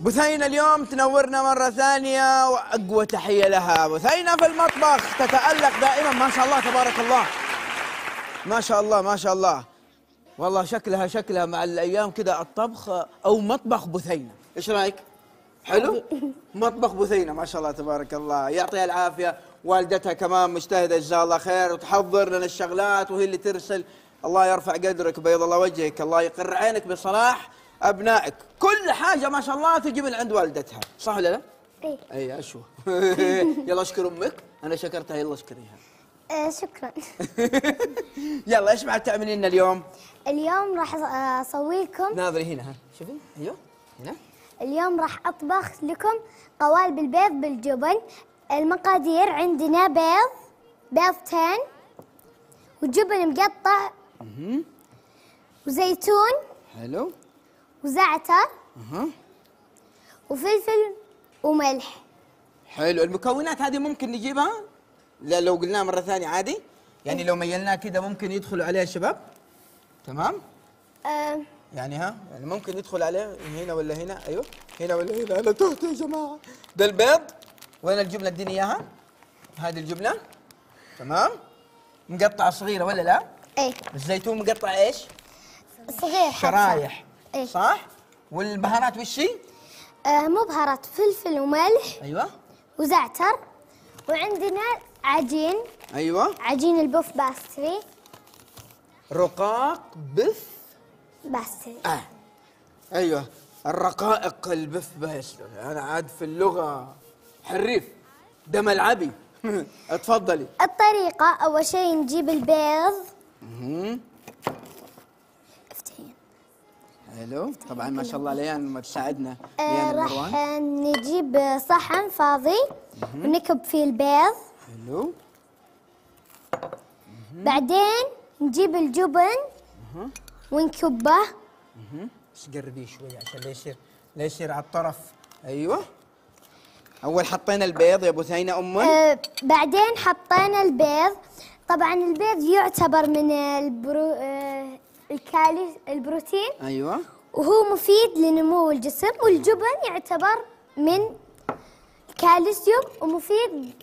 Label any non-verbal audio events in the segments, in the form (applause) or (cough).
بثينة اليوم تنورنا مرة ثانية وأقوى تحية لها. بثينة في المطبخ تتألق دائما. ما شاء الله تبارك الله. ما شاء الله ما شاء الله. والله شكلها شكلها مع الأيام كذا الطبخ أو مطبخ بثينة إيش رأيك؟ حلو؟ (laughs) مطبخ بثينة ما شاء الله تبارك الله. يعطيها العافية. والدتها كمان مجتهدة جزاها الله خير. وتحضر لنا الشغلات وهي اللي ترسل. الله يرفع قدرك بيض الله وجهك. الله يقر عينك بصلاح. أبنائك. كل حاجة ما شاء الله تجي من عند والدتها. صح ولا لا؟ إيه. اي اشوى (laughs) يلا أشكر أمك. أنا شكرتها. يلا أشكريها. آه شكرا. (laughs) يلا إيش بعد تعملين اليوم؟ اليوم راح أسوي لكم. ناظري هنا ها. شوفي. أيوه. هنا. اليوم راح أطبخ لكم قوالب البيض بالجبن. المقادير عندنا بيض بيضتين وجبن مقطع. وزيتون. حلو. وزعتر أها. وفلفل وملح. حلو. المكونات هذه ممكن نجيبها؟ لا لو قلناها مرة ثانية عادي؟ يعني لو ميلناه كذا ممكن يدخلوا عليه الشباب؟ تمام؟ آه. يعني ها يعني ممكن يدخل عليه هنا ولا هنا؟ أيوه. هنا ولا هنا؟ أنا تهت يا جماعة. ده البيض. وين الجبنه اديني اياها هذه الجبنة. تمام. مقطعه صغيرة ولا لا؟ إيه. الزيتون مقطع إيش؟ صغير. شرايح. إيه. صح؟ والبهارات وش هي؟ آه مو بهارات فلفل وملح أيوه. وزعتر وعندنا عجين. أيوه. عجين ال puff pastry. رقاق puff pastry. آه. أيوه. الرقائق ال puff بس. أنا عاد في اللغة حريف. ده ملعبي اتفضلي (laughs) الطريقة أول شيء نجيب البيض. حلو. طبعا ما شاء الله ليان ما تساعدنا آه ليان راح نجيب صحن فاضي ونكب فيه البيض. حلو. بعدين نجيب الجبن. ونكبه. بس قربيه شوي عشان لا يصير لا يصير على الطرف. أيوه. أول حطينا البيض يا بثينه امه آه بعدين حطينا البيض. طبعا البيض يعتبر من البرو آه الكالي البروتين. أيوه. وهو مفيد لنمو الجسم والجبن يعتبر من الكالسيوم ومفيد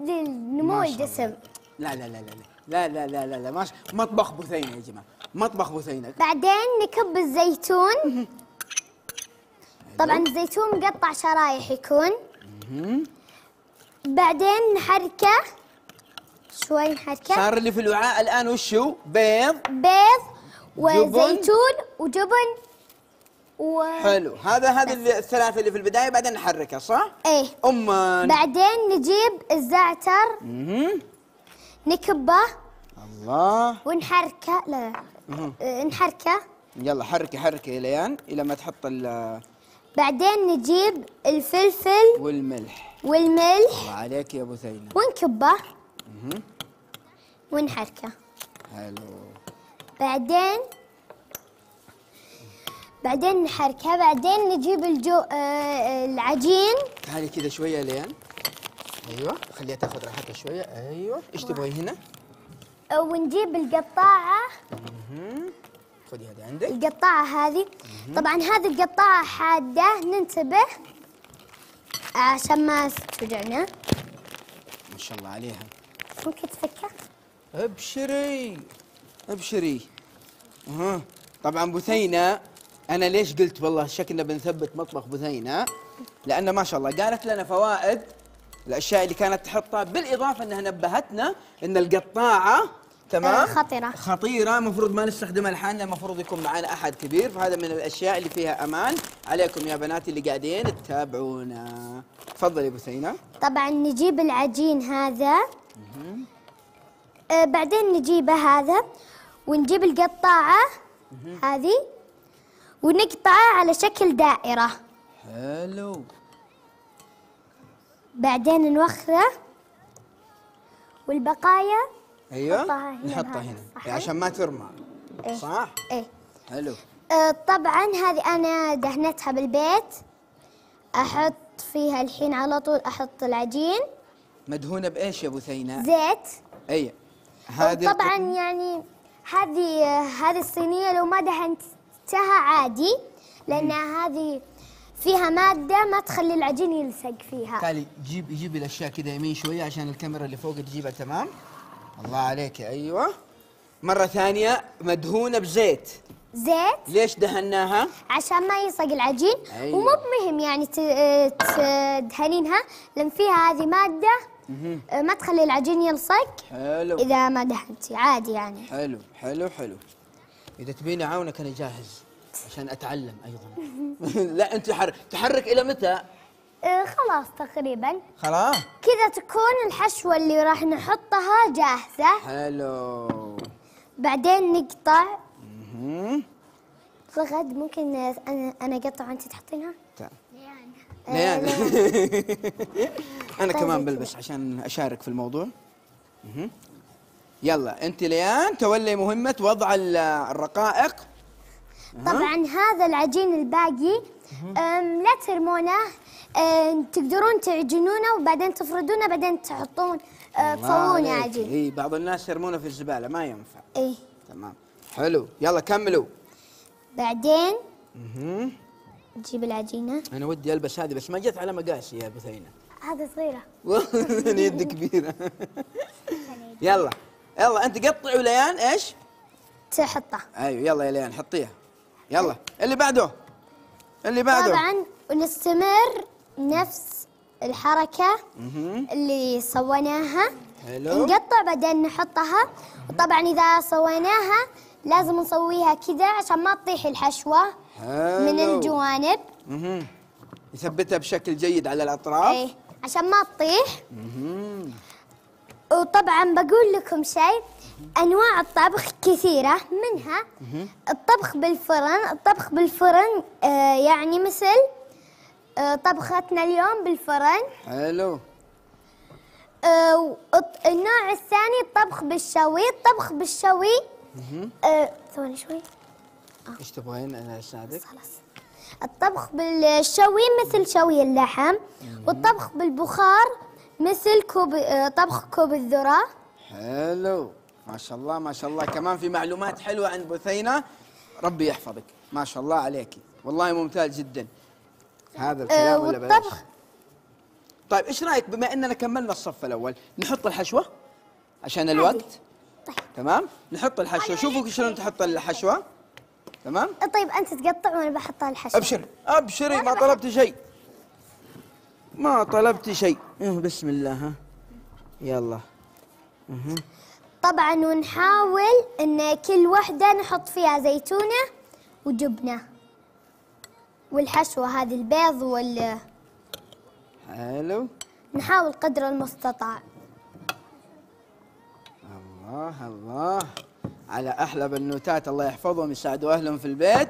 لنمو الجسم لا لا لا لا لا لا لا لا لا ما ش- مطبخ بثينه يا جماعة مطبخ بثينه بعدين نكب الزيتون طبعا الزيتون مقطع شرايح يكون بعدين نحركه شوي نحركه صار اللي في الوعاء الان وش هو بيض بيض وزيتون وجبن و حلو. هذا هذا اللي- الثلاثة اللي في البداية بعدين نحركها صح؟ إيه. أما بعدين نجيب الزعتر. نكبه. الله. ونحركه. لا لا. آه، نحركه. يلا حركي حركي يا ليان إلى ما تحط ال- بعدين نجيب الفلفل والملح. والملح. الله عليك يا بثينه ونكبه. ونحركه. حلو. بعدين بعدين نحركها بعدين نجيب الجو آه العجين. تعالي كذا شوية يا ليان أيوه خليها تاخذ راحتها شوية. أيوه إيش تبغي هنا؟ آه، ونجيب القطاعة. خذي هذه عندك. القطاعة هذه. طبعا هذه القطاعة حادة ننتبه. عشان ما توجعنا ما شاء الله عليها. ممكن تفكها أبشري. أبشري. أها. طبعا بثينة. أنا ليش قلت والله شكلنا بنثبت مطبخ بثينه لأن ما شاء الله قالت لنا فوائد الأشياء اللي كانت تحطها بالإضافة إنها نبهتنا إن القطاعة تمام؟ آه، خطيرة. خطيرة المفروض ما نستخدمها لحالنا المفروض يكون معنا أحد كبير فهذا من الأشياء اللي فيها أمان. عليكم يا بناتي اللي قاعدين تتابعونا. تفضلي بثينه طبعا نجيب العجين هذا. آه بعدين نجيبه هذا ونجيب القطاعة هذه. ونقطعه على شكل دائرة. حلو. بعدين نوخره. والبقايا أيوه نحطها هنا نحطها هنا الصحن. عشان ما ترمى. إيه. صح؟ إيه. حلو. آه، طبعا هذه أنا دهنتها بالبيت. أحط فيها الحين على طول أحط العجين. مدهونة بإيش يا بثينه زيت. اي هذه طبعا يعني هذه هذه الصينية لو ما دهنتها عادي لأن هذه فيها مادة ما تخلي العجين يلصق فيها. تعالي جيب جيب الأشياء كذا يمين شوية عشان الكاميرا اللي فوق تجيبها تمام؟ الله عليك أيوه. مرة ثانية مدهونة بزيت. زيت؟ ليش دهناها؟ عشان ما يلصق العجين. أيوة. ومو بمهم يعني تدهنينها لأن فيها هذه مادة آه، ما تخلي العجين يلصق حلو. إذا ما دهنتي عادي يعني. حلو حلو حلو. إذا تبيني اعاونك أنا جاهز (laughs) عشان أتعلم أيضا. (laughs) لا أنت تحرك تحرك إلى متى؟ آه، خلاص تقريبا. خلاص. كذا تكون الحشوة اللي راح نحطها جاهزة. حلو. بعدين نقطع. رغد ممكن أنا أنا أقطع وأنت تحطينها؟ تعال. آه، ليان (laughs) أنا طيب. كمان. بلبس عشان أشارك في الموضوع. يلا انت ليان تولي مهمة وضع ال- الرقائق. طبعا هذا العجين الباقي. لا ترمونه. تقدرون تعجنونه وبعدين تفردونه بعدين تحطون أه، تصورون يا عجين. إي بعض الناس يرمونه في الزبالة ما ينفع. إيه تمام. حلو. يلا كملوا. بعدين مهم. تجيب العجينة. أنا ودي ألبس هذه بس ما جت على مقاسي يا بثينه هذه صغيرة. أنا يدي كبيرة. (laughs) يلا. يلا أنت قطعوا ليان إيش تحطه أيوه يلا يا ليان حطيها يلا اللي بعده اللي بعده طبعا ونستمر نفس الحركة مهم. اللي سويناها حلو. نقطع بعدين نحطها وطبعا إذا سويناها لازم نسويها كذا عشان ما تطيح الحشوة من حلو. الجوانب مهم. يثبتها بشكل جيد على الأطراف إيه عشان ما تطيح. وطبعا بقول لكم شيء أنواع الطبخ كثيرة منها. الطبخ بالفرن الطبخ بالفرن آه يعني مثل آه طبختنا اليوم بالفرن. حلو. آه النوع الثاني الطبخ بالشوي الطبخ بالشوي. ثواني شوي. إيش تبغين؟ أنا اساعدك خلاص. الطبخ بالشوي مثل شوي اللحم والطبخ بالبخار مثل كوب آه طبخ كوب الذرة. حلو. ما شاء الله ما شاء الله. كمان في معلومات حلوة عند بثينة. ربي يحفظك. ما شاء الله عليك. والله ممتاز جدا. هذا آه الكلام ولا بلاش؟ طيب إيش رأيك؟ بما إننا كملنا الصف الأول نحط الحشوة عشان الوقت؟ طيب. تمام؟ نحط الحشوة. شوفوا شلون تحط الحشوة. تمام؟ طيب أنت تقطع وأنا بحطها الحشوة. أبشري ابشري ما طلبت شيء. ما طلبت شيء. إيه، بسم الله ها. يلا. طبعا ونحاول إن كل وحدة نحط فيها زيتونة وجبنة. والحشوة هذه البيض وال حلو. نحاول قدر المستطاع. الله الله. على أحلى بنوتات الله يحفظهم يساعدوا أهلهم في البيت.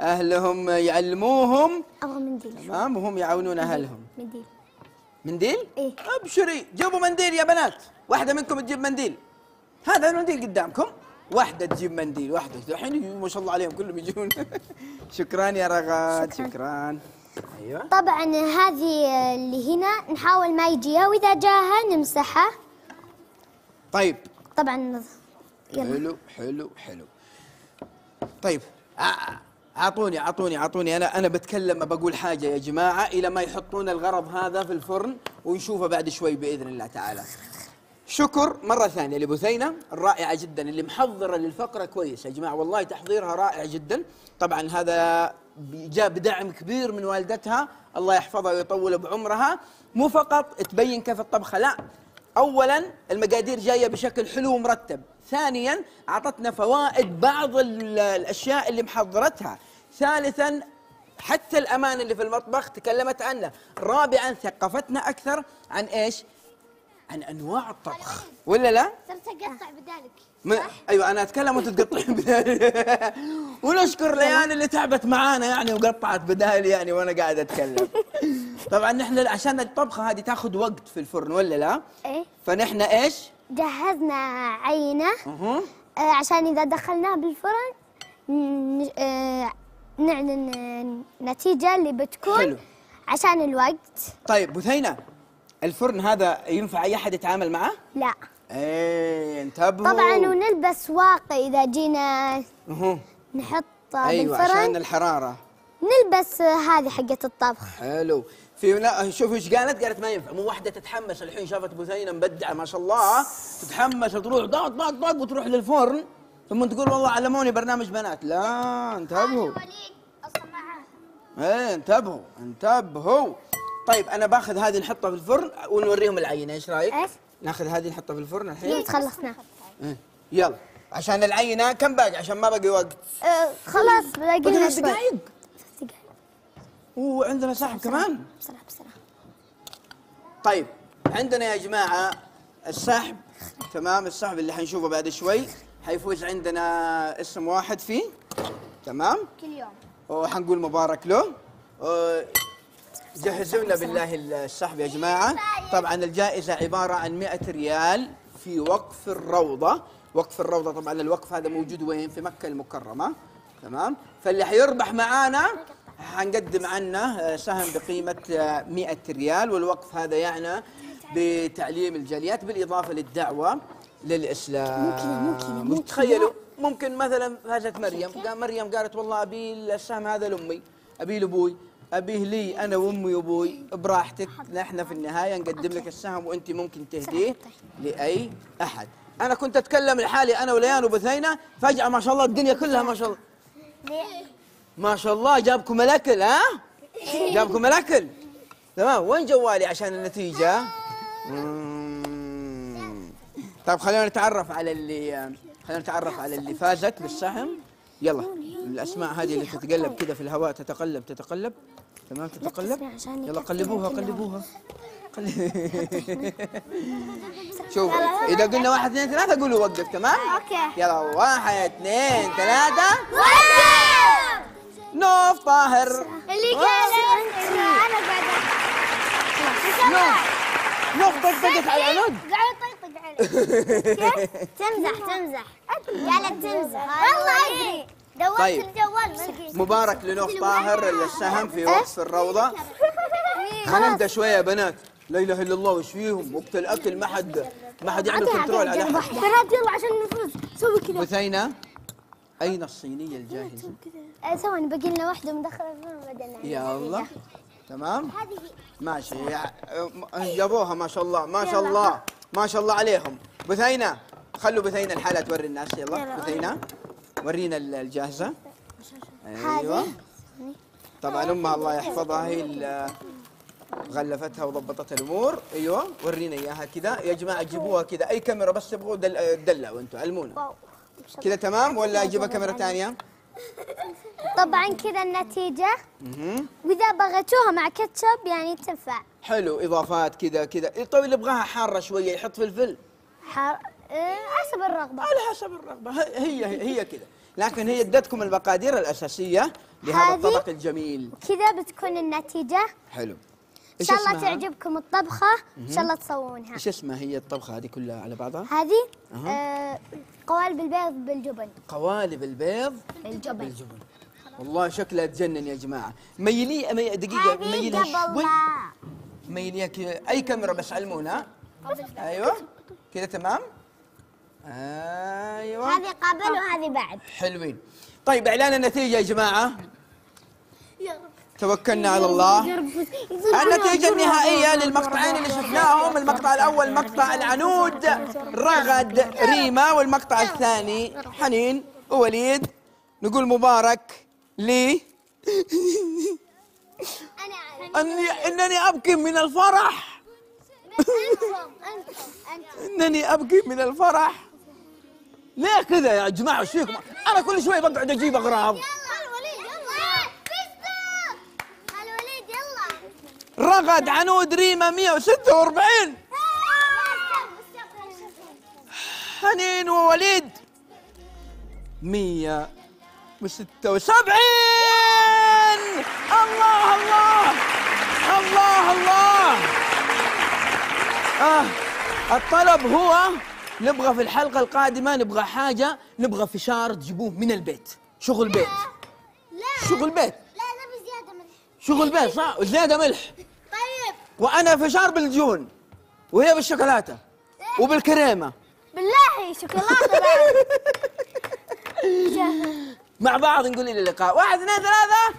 أهلهم يعلموهم. أبغى منديل. تمام وهم يعاونون أهلهم. منديل. منديل؟ إيه. أبشري جيبوا منديل يا بنات. واحدة منكم تجيب منديل. هذا المنديل قدامكم. واحدة تجيب منديل واحدة الحين ما شاء الله عليهم كلهم يجون. (laughs) شكرا يا رغد شكراً. شكرا. أيوه. طبعا هذه اللي هنا نحاول ما يجيها واذا جاها نمسحها. طيب. طبعا يلا. حلو حلو حلو. طيب. ع- أعطوني أعطوني أعطوني. أنا أنا بتكلم بقول حاجة يا جماعة إلى ما يحطون الغرض هذا في الفرن ونشوفه بعد شوي بإذن الله تعالى. شكر مرة ثانية لبثينة الرائعة جدا اللي محضرة للفقرة كويس يا جماعة. والله تحضيرها رائع جدا. طبعا هذا جاء بدعم كبير من والدتها الله يحفظها ويطول بعمرها. مو فقط تبين كيف الطبخة لا. اولا المقادير جاية بشكل حلو ومرتب. ثانيا أعطتنا فوائد بعض ال- الأشياء اللي محضرتها. ثالثا حتى الأمان اللي في المطبخ تكلمت عنه. رابعا ثقفتنا أكثر عن إيش؟ عن أنواع الطبخ. ولا لا؟ صرت أقطع بدالك. ما أيوه أنا أتكلم وأنت تقطعين (laughs) بدالي. ونشكر ليان اللي تعبت معانا يعني وقطعت بدالي يعني وأنا قاعد أتكلم. (laughs) طبعا نحن عشان الطبخة هذه تاخذ وقت في الفرن ولا لا؟ إيه؟ فنحن إيش؟ جهزنا عينة آه، عشان إذا دخلناه بالفرن آه، نعلن النتيجة اللي بتكون حلو. عشان الوقت. طيب بثينة الفرن هذا ينفع أي أحد يتعامل معه؟ لا. إيه انتبهوا. طبعا ونلبس واقي إذا جينا نحطه أيوه عشان بالفرن الحرارة. نلبس هذه حقة الطبخ. حلو. في لا شوف إيش قالت؟ قالت ما ينفع. مو واحدة تتحمس. الحين شافت بثينه مبدعة ما شاء الله. تتحمس وتروح. ضغط ضغط ضغط وتروح للفرن. ثم تقول والله علموني برنامج بنات. لا انتبهوا. إيه انتبهوا انتبهوا. طيب أنا باخذ هذه نحطها في الفرن ونوريهم العينة. إيش رأيك؟ إيش؟ ناخذ هذه نحطها في الفرن الحين. تخلصنا إيه. يلا. عشان العينة كم باقي؟ عشان ما باقي وقت. آه خلاص باقي لنا دقائق وعندنا سحب كمان. بسرعة بسرعة. طيب عندنا يا جماعة السحب. تمام السحب اللي حنشوفه بعد شوي. حيفوز عندنا اسم واحد فيه. تمام. كل يوم. وحنقول مبارك له. و- جهزوا لنا بالله السحب يا جماعة. طبعا الجائزة عبارة عن 100 ريال في وقف الروضة. وقف الروضة طبعا الوقف هذا موجود وين؟ في مكة المكرمة. تمام. فاللي حيربح معانا حنقدم عنه آه، سهم بقيمة آه، 100 ريال والوقف هذا يعني بتعليم الجاليات بالإضافة للدعوة للإسلام. كذا، مو كذا. تخيلوا ممكن مثلا فازت مريم مريم قالت والله أبي السهم هذا لأمي أبي لأبوي ابيه لي أنا وأمي وأبوي براحتك. نحن في النهاية نقدم لك السهم وأنت ممكن تهديه لأي أحد. أنا كنت أتكلم لحالي أنا وليان وبثينه فجأة ما شاء الله الدنيا كلها ما شاء الله. ما شاء الله جابكم الأكل ها؟ جابكم الأكل. تمام. وين جوالي عشان النتيجة؟ مم. طيب خلينا نتعرف على اللي خلينا نتعرف على اللي فازت بالسهم. يلا. الأسماء هذه اللي تتقلب كذا في الهواء تتقلب تتقلب. تمام تتقلب. يلا قلبوها. قلبوها. قل- (laughs) شوف إذا قلنا واحد اثنين ثلاثة قولوا وقف تمام؟ أوكي. يلا واحد اثنين ثلاثة. نوف طاهر. اللي قال أنا قاعدة نوف طقطقت على العنود قاعد يطقطق عليه تمزح (laughs) تمزح. قالت تمزح. والله أدري. دورت طيب. الجوال مبارك لنوف طاهر السهم في وقف الروضة. هنهدى شوية يا بنات؟ لا إله إلا الله وش فيهم؟ وقت الأكل ما حد ما حد يعمل كنترول على احد بنات يلا عشان نفوز. سوي كذا. بثينة أين الصينية الجاهزة؟ آه، ثواني باقي لنا واحدة مدخلة الفرن بدل يلا. تمام؟ ماشي. يا- جابوها ما شاء الله ما شاء الله ما شاء الله عليهم. بثينة خلوا بثينة الحالة توري الناس يلا. بثينة ورينا ال- الجاهزة. أيوه. طبعا أمها الله يحفظها هي اللي غلفتها وضبطت الأمور. أيوه ورينا إياها كذا يا جماعة جيبوها كذا أي كاميرا بس تبغوا دل... دلعوا أنتم علمونا. كذا تمام ولا أجيبها كاميرا ثانية؟ طبعا كذا النتيجة. مهم. وإذا بغيتوها مع كاتشب يعني تنفع. حلو إضافات كذا كذا. طيب اللي يبغاها حارة شوية يحط فلفل؟ حر... آه، حسب الرغبة. على حسب الرغبة. هي هي, هي كذا. لكن هي ادتكم المقادير الأساسية لهذا؟ الطبق الجميل. كذا بتكون النتيجة. حلو. إن شاء الله؟ تعجبكم الطبخة إن شاء الله تسوونها. إيش اسمها هي الطبخة هذه كلها على بعضها؟ هذه أها. آه قوالب البيض بالجبن. قوالب البيض بالجبن. بالجبن. والله شكلها تجنن يا جماعة. ميلي مي... دقيقة قبل شوي ميليها كذا أي كاميرا بس علمونا. أيوه. كذا تمام. أيوه. هذه قبل وهذه بعد. حلوين. طيب إعلان النتيجة يا جماعة. توكلنا على الله. النتيجة النهائية للمقطعين اللي شفناهم المقطع الأول مقطع العنود رغد ريما والمقطع الثاني حنين ووليد. نقول مبارك لي. أني إنني أبكي من الفرح. إنني أبكي من الفرح. ليه كذا يا جماعة؟ وش فيكم أنا كل شوي بقعد أجيب أغراض يلا الوليد يلا فستق الوليد يلا رغد عنود ريما 146 حنين ووليد 176 الله الله الله الله. آه الطلب هو نبغى في الحلقة القادمة نبغى حاجة نبغى فشار تجيبوه من البيت. شغل بيت. لا شغل بيت. لا نبي زياده ملح شغل بيت صح؟ وزيادة ملح. وأنا فشار بالجون وهي بالشوكولاتة وبالكريمة. بالله شوكولاتة بعد. (laughs) مع بعض نقول إلى اللقاء. واحد اثنين ثلاثة.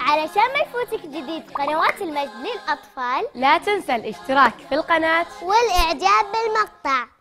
علشان ما يفوتك جديد قنوات المجد للأطفال. لا تنسى الاشتراك في القناة. والإعجاب بالمقطع.